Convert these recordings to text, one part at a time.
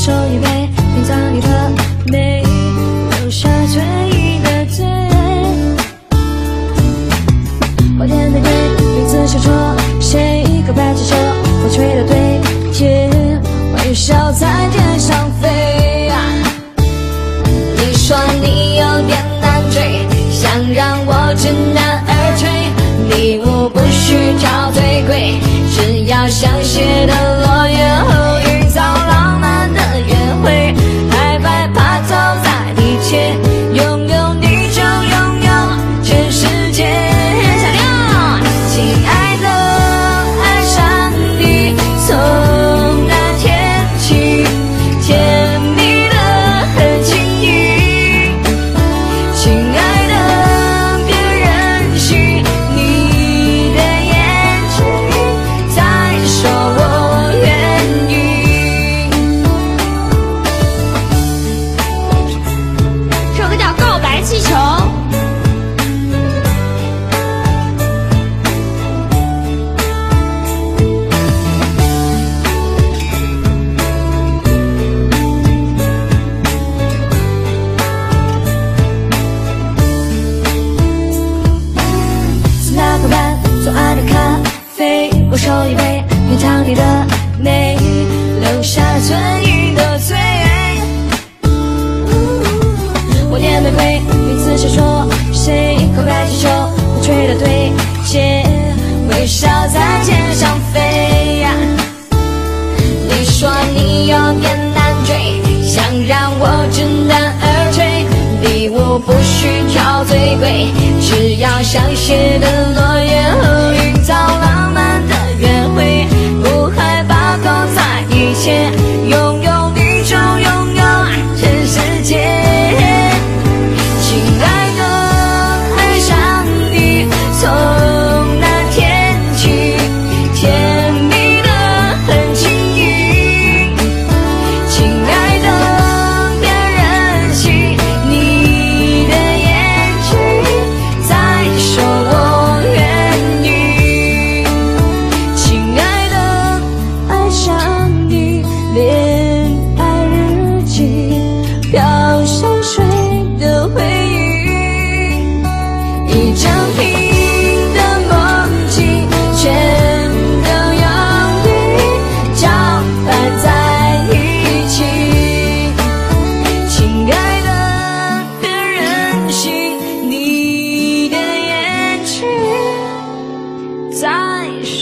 手一杯，品尝你的美，留下唇印的嘴。我点的烟，如此执着，谁一个白纸球，风吹的对街，微笑在天上飞。你说你有点难追，想让我知难而退。礼物不需挑最贵，只要相信。却杯，品尝你的美，留下了存疑的嘴。我念玫瑰，名字闪烁，谁告白气球，风吹的对街，微笑在街上飞。你说你有点难追，想让我知难而退。礼物不需挑最贵，只要香榭的落叶和营造浪漫的切，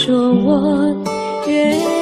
说我愿